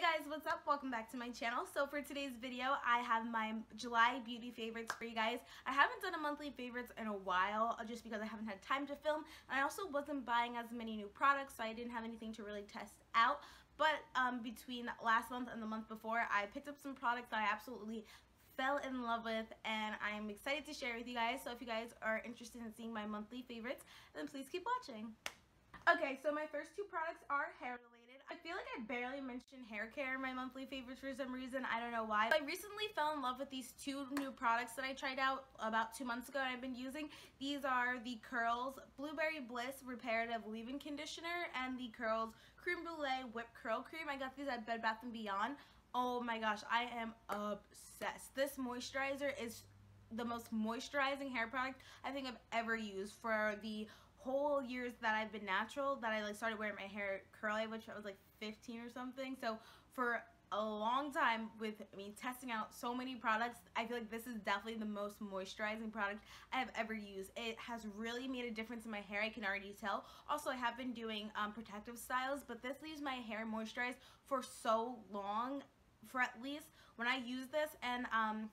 Hey guys, what's up? Welcome back to my channel. So for today's video, I have my July beauty favorites for you guys. I haven't done a monthly favorites in a while uh, just because I haven't had time to film. And I also wasn't buying as many new products, so I didn't have anything to really test out. But um, between last month and the month before, I picked up some products that I absolutely fell in love with and I'm excited to share with you guys. So if you guys are interested in seeing my monthly favorites, then please keep watching. Okay, so my first two products are hair related. I feel like I barely mentioned hair care in my monthly favorites for some reason. I don't know why. I recently fell in love with these two new products that I tried out about two months ago and I've been using. These are the Curls Blueberry Bliss Reparative Leave-In Conditioner and the Curls Cream Brulee Whipped Curl Cream. I got these at Bed Bath & Beyond. Oh my gosh, I am obsessed. This moisturizer is the most moisturizing hair product I think I've ever used for the whole years that I've been natural that I like started wearing my hair curly which I was like 15 or something. So for a long time with me testing out so many products I feel like this is definitely the most moisturizing product I have ever used. It has really made a difference in my hair I can already tell. Also I have been doing um, protective styles but this leaves my hair moisturized for so long for at least when I use this and um,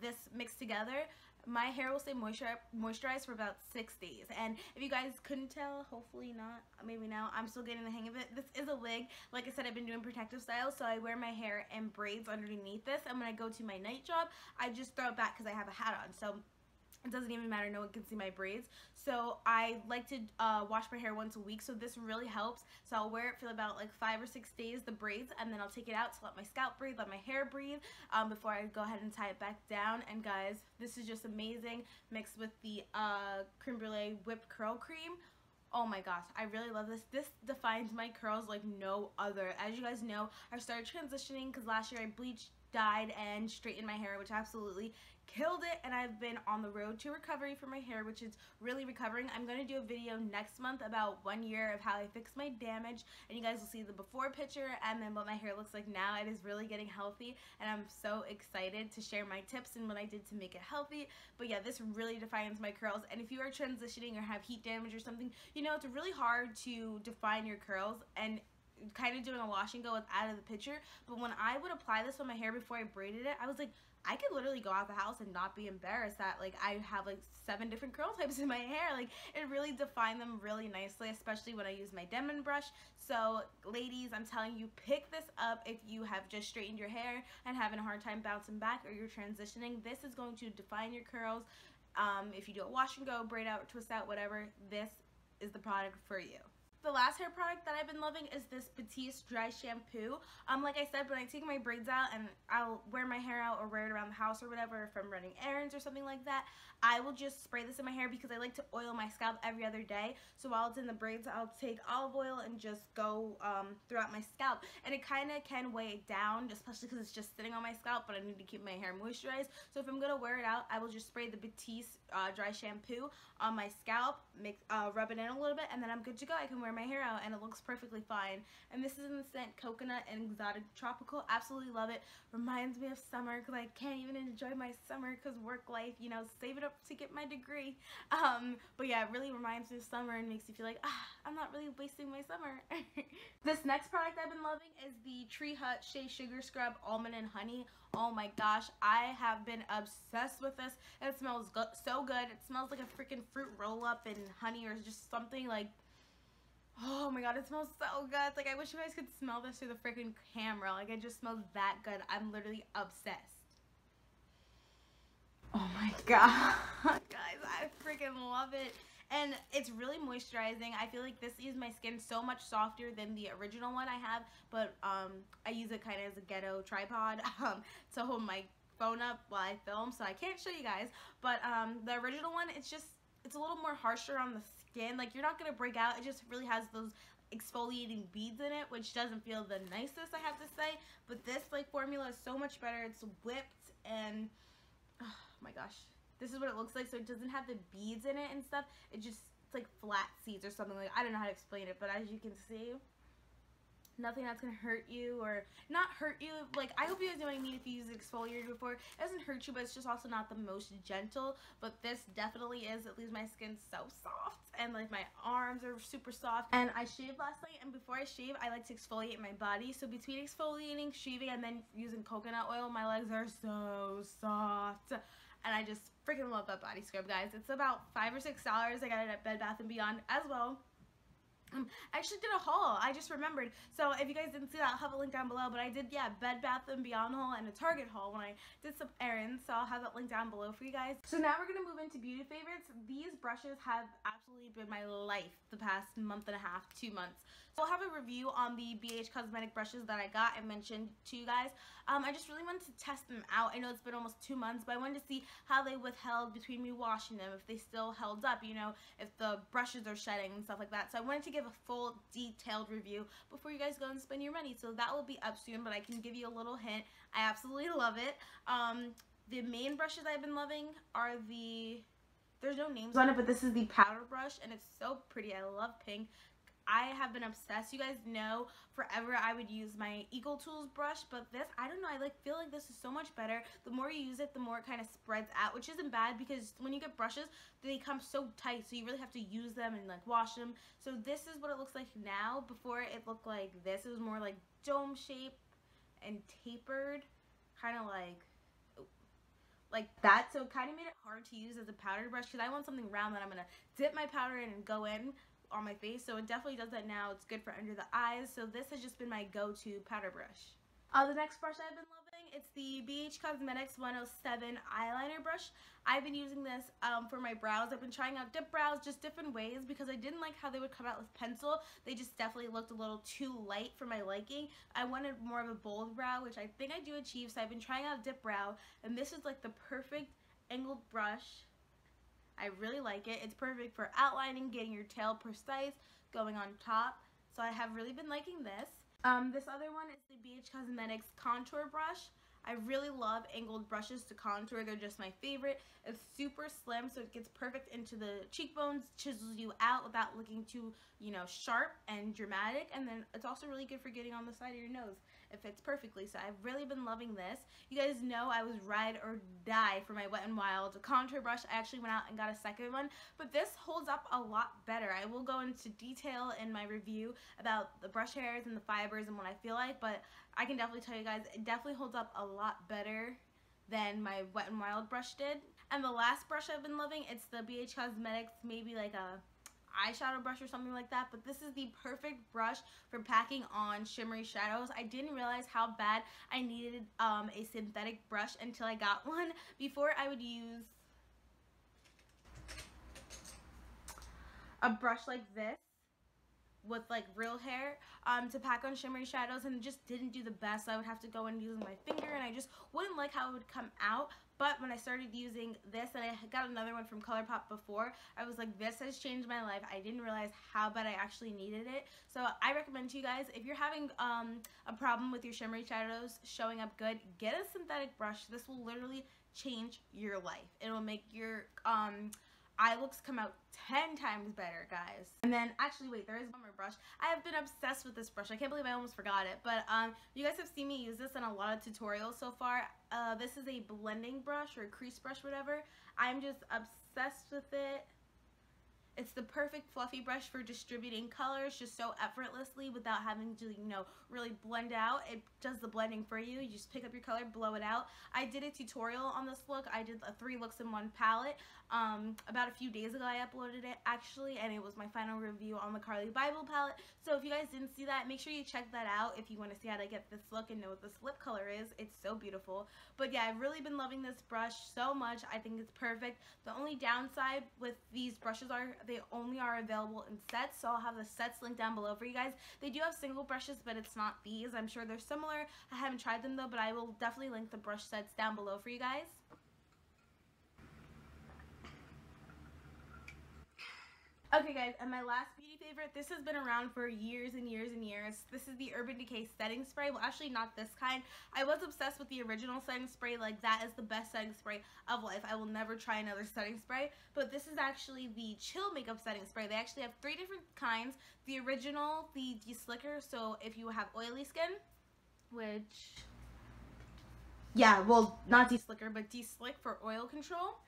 this mixed together my hair will stay moisturized for about six days. And if you guys couldn't tell hopefully not maybe now I'm still getting the hang of it. This is a wig. Like I said I've been doing protective styles so I wear my hair in braids underneath this. And when I go to my night job I just throw it back because I have a hat on. So it doesn't even matter. No one can see my braids. So I like to uh, wash my hair once a week. So this really helps. So I'll wear it for about like five or six days the braids and then I'll take it out to let my scalp breathe let my hair breathe um, before I go ahead and tie it back down. And guys this is just amazing. Mixed with the uh, creme brulee whipped curl cream. Oh my gosh, I really love this. This defines my curls like no other. As you guys know, I started transitioning because last year I bleached dyed and straightened my hair which absolutely killed it and I've been on the road to recovery for my hair which is really recovering. I'm going to do a video next month about one year of how I fixed my damage and you guys will see the before picture and then what my hair looks like now. It is really getting healthy and I'm so excited to share my tips and what I did to make it healthy. But yeah, this really defines my curls and if you are transitioning or have heat damage or something, you know it's really hard to define your curls and kind of doing a wash and go with out of the picture but when I would apply this on my hair before I braided it I was like I could literally go out the house and not be embarrassed that like I have like seven different curl types in my hair. Like it really defined them really nicely, especially when I use my Denman brush. So ladies, I'm telling you, pick this up if you have just straightened your hair and having a hard time bouncing back or you're transitioning. This is going to define your curls. Um, if you do a wash and go, braid out, twist out, whatever, this is the product for you. The last hair product that I've been loving is this Batiste Dry Shampoo. Um, like I said, when I take my braids out and I'll wear my hair out or wear it around the house or whatever, if I'm running errands or something like that, I will just spray this in my hair because I like to oil my scalp every other day. So while it's in the braids, I'll take olive oil and just go um, throughout my scalp. And it kind of can weigh it down, especially because it's just sitting on my scalp, but I need to keep my hair moisturized. So if I'm going to wear it out, I will just spray the Batiste uh, Dry Shampoo on my scalp, mix, uh, rub it in a little bit, and then I'm good to go. I can wear my hair out and it looks perfectly fine. And this is in the scent Coconut and Exotic Tropical. Absolutely love it. Reminds me of summer because I can't even enjoy my summer because work life, you know, save it up to get my degree. Um, but yeah, it really reminds me of summer and makes you feel like, ah, I'm not really wasting my summer. this next product I've been loving is the Tree Hut Shea Sugar Scrub Almond and Honey. Oh my gosh, I have been obsessed with this. It smells go so good. It smells like a freaking fruit roll-up and honey or just something like Oh my god, it smells so good. Like, I wish you guys could smell this through the freaking camera. Like, it just smells that good. I'm literally obsessed. Oh my god. Guys, I freaking love it. And it's really moisturizing. I feel like this leaves my skin so much softer than the original one I have. But um, I use it kind of as a ghetto tripod um, to hold my phone up while I film. So I can't show you guys. But um, the original one, it's just, it's a little more harsher on the skin. Like, you're not going to break out. It just really has those exfoliating beads in it, which doesn't feel the nicest, I have to say. But this, like, formula is so much better. It's whipped and... Oh my gosh this is what it looks like. So it doesn't have the beads in it and stuff. It just, it's like flat seeds or something like, I don't know how to explain it, but as you can see, nothing that's gonna hurt you or not hurt you. Like I hope you guys know what I mean if you use exfoliator before. It doesn't hurt you, but it's just also not the most gentle. But this definitely is. It leaves my skin so soft and like my arms are super soft. And I shaved last night and before I shave, I like to exfoliate my body. So between exfoliating, shaving, and then using coconut oil, my legs are so soft and I just freaking love that body scrub, guys. It's about five or six dollars. I got it at Bed Bath & Beyond as well. Um, I actually did a haul. I just remembered. So if you guys didn't see that, I'll have a link down below. But I did, yeah, Bed Bath & Beyond haul and a Target haul when I did some errands. So I'll have that link down below for you guys. So now we're going to move into beauty favorites. These brushes have absolutely been my life the past month and a half, two months. So I'll have a review on the BH Cosmetic brushes that I got and mentioned to you guys. Um, I just really wanted to test them out. I know it's been almost two months, but I wanted to see how they withheld between me washing them, if they still held up, you know, if the brushes are shedding and stuff like that. So I wanted to give a full detailed review before you guys go and spend your money. So that will be up soon, but I can give you a little hint. I absolutely love it. Um, the main brushes I've been loving are the there's no names on it, but this is the powder brush, and it's so pretty. I love pink. I have been obsessed. You guys know forever I would use my Eco Tools brush, but this, I don't know, I like feel like this is so much better. The more you use it, the more it kind of spreads out, which isn't bad because when you get brushes, they come so tight, so you really have to use them and like wash them. So this is what it looks like now. Before it looked like this. It was more like dome shape and tapered, kind of like oh, like that so it kind of made it hard to use as a powder brush because I want something round that I'm to dip my powder in and go in on my face. So it definitely does that now. It's good for under the eyes. So this has just been my go-to powder brush. Uh, the next brush I've been loving, it's the BH Cosmetics 107 eyeliner brush. I've been using this um, for my brows. I've been trying out dip brows just different ways because I didn't like how they would come out with pencil. They just definitely looked a little too light for my liking. I wanted more of a bold brow, which I think I do achieve. So I've been trying out dip brow, and this is like the perfect angled brush I really like it. It's perfect for outlining, getting your tail precise, going on top. So I have really been liking this. Um, this other one is the BH Cosmetics Contour Brush. I really love angled brushes to contour. They're just my favorite. It's super slim, so it gets perfect into the cheekbones, chisels you out without looking too, you know, sharp and dramatic. And then it's also really good for getting on the side of your nose. It fits perfectly, so I've really been loving this. You guys know I was ride or die for my Wet n Wild contour brush. I actually went out and got a second one, but this holds up a lot better. I will go into detail in my review about the brush hairs and the fibers and what I feel like, but I can definitely tell you guys, it definitely holds up a lot better than my Wet n Wild brush did. And the last brush I've been loving, it's the BH Cosmetics, maybe like a eyeshadow brush or something like that but this is the perfect brush for packing on shimmery shadows I didn't realize how bad I needed um, a synthetic brush until I got one before I would use a brush like this with like real hair um, to pack on shimmery shadows and it just didn't do the best. So I would have to go in using my finger and I just wouldn't like how it would come out. But when I started using this, and I got another one from ColourPop before, I was like, this has changed my life. I didn't realize how bad I actually needed it. So I recommend to you guys, if you're having um, a problem with your shimmery shadows showing up good, get a synthetic brush. This will literally change your life. It will make your um, eye looks come out 10 times better, guys. And then, actually, wait, there is one more brush. I have been obsessed with this brush. I can't believe I almost forgot it. But um, you guys have seen me use this in a lot of tutorials so far. Uh, this is a blending brush or a crease brush, whatever. I'm just obsessed with it. It's the perfect fluffy brush for distributing colors just so effortlessly without having to, you know, really blend out. It does the blending for you. You just pick up your color, blow it out. I did a tutorial on this look. I did a three looks in one palette. Um, about a few days ago I uploaded it actually and it was my final review on the Carli Bybel palette. So if you guys didn't see that, make sure you check that out if you want to see how to get this look and know what this lip color is. It's so beautiful. But yeah, I've really been loving this brush so much. I think it's perfect. The only downside with these brushes are they only are available in sets. So I'll have the sets linked down below for you guys. They do have single brushes, but it's not these. I'm sure they're similar. I haven't tried them though, but I will definitely link the brush sets down below for you guys. Okay guys, and my last beauty favorite, this has been around for years and years and years. This is the Urban Decay setting spray. Well, actually not this kind. I was obsessed with the original setting spray. Like that is the best setting spray of life. I will never try another setting spray. But this is actually the Chill Makeup setting spray. They actually have three different kinds. The original, the de-slicker, so if you have oily skin, which... Yeah, well, not de-slicker, but de-slick for oil control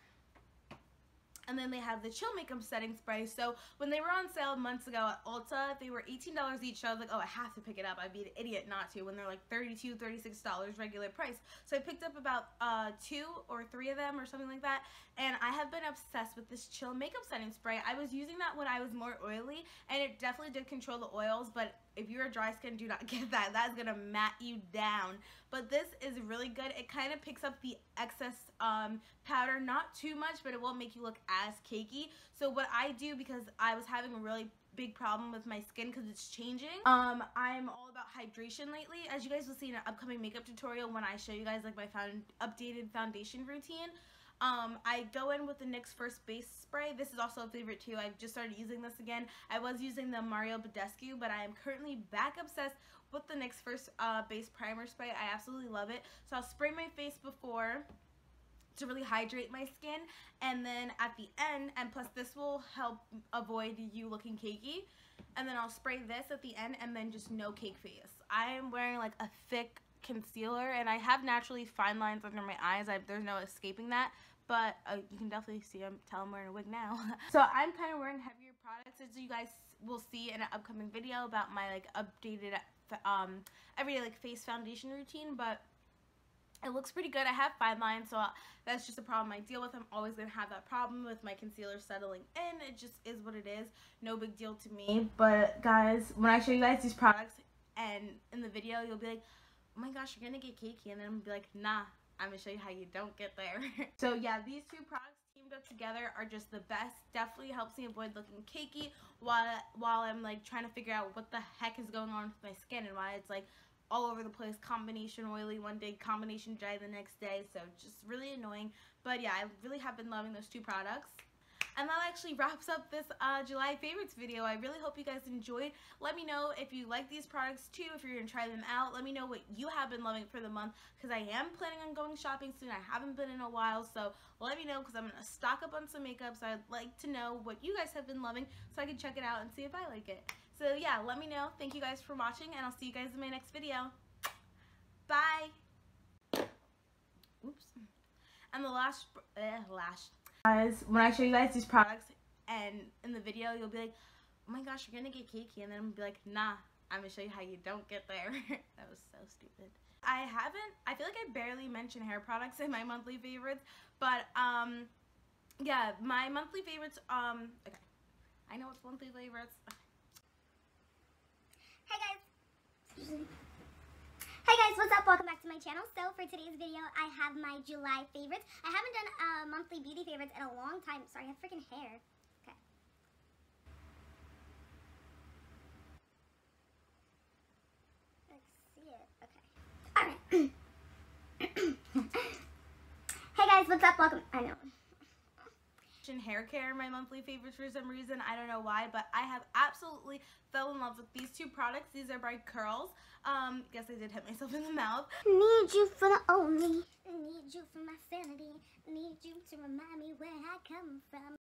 and then they have the Chill Makeup Setting Spray. So when they were on sale months ago at Ulta, they were $18 each. So I was like, oh, I have to pick it up. I'd be an idiot not to when they're like $32, $36 regular price. So I picked up about uh, two or three of them or something like that. And I have been obsessed with this Chill Makeup Setting Spray. I was using that when I was more oily and it definitely did control the oils, but if you're a dry skin, do not get that. That is going to mat you down. But this is really good. It kind of picks up the excess um, powder, not too much, but it won't make you look as cakey. So what I do, because I was having a really big problem with my skin because it's changing. Um, I'm all about hydration lately. As you guys will see in an upcoming makeup tutorial when I show you guys like my found updated foundation routine. Um, I go in with the NYX First Base Spray. This is also a favorite too. I've just started using this again. I was using the Mario Badescu, but I am currently back obsessed with the NYX First uh, Base Primer Spray. I absolutely love it. So I'll spray my face before to really hydrate my skin and then at the end and plus this will help avoid you looking cakey and then I'll spray this at the end and then just no cake face. I am wearing like a thick concealer and I have naturally fine lines under my eyes. I, there's no escaping that but uh, you can definitely see I'm tell I'm wearing a wig now. so I'm kind of wearing heavier products as you guys will see in an upcoming video about my like updated um everyday like face foundation routine but it looks pretty good. I have fine lines, so that's just a problem I deal with. I'm always going to have that problem with my concealer settling in. It just is what it is. No big deal to me. But guys, when I show you guys these products and in the video, you'll be like, oh my gosh, you're going to get cakey. And then I'm be like, nah, I'm to show you how you don't get there. so yeah, these two products teamed up together are just the best. Definitely helps me avoid looking cakey while, while I'm like trying to figure out what the heck is going on with my skin and why it's like all over the place. Combination oily one day, combination dry the next day. So just really annoying. But yeah, I really have been loving those two products. And that actually wraps up this uh, July favorites video. I really hope you guys enjoyed. Let me know if you like these products too, if you're going to try them out. Let me know what you have been loving for the month because I am planning on going shopping soon. I haven't been in a while, so let me know because I'm going to stock up on some makeup. So I'd like to know what you guys have been loving so I can check it out and see if I like it. So yeah, let me know. Thank you guys for watching and I'll see you guys in my next video. Bye! Oops. And the last, uh, last, guys, when I show you guys these products and in the video, you'll be like, oh my gosh, you're gonna get cakey. And then I'm gonna be like, nah, I'm gonna show you how you don't get there. that was so stupid. I haven't, I feel like I barely mention hair products in my monthly favorites, but, um, yeah, my monthly favorites, um, okay. I know it's monthly favorites. Hey guys! Hey guys, what's up? Welcome back to my channel. So for today's video, I have my July favorites. I haven't done uh, monthly beauty favorites in a long time. Sorry, I have freaking hair. Okay. Let's see it. Okay. Alright. hey guys, what's up? Welcome. I know hair care my monthly favorites for some reason. I don't know why, but I have absolutely fell in love with these two products. These are by Curls. Um, guess I did hit myself in the mouth. Need you for the only. Need you for my sanity. Need you to remind me where I come from.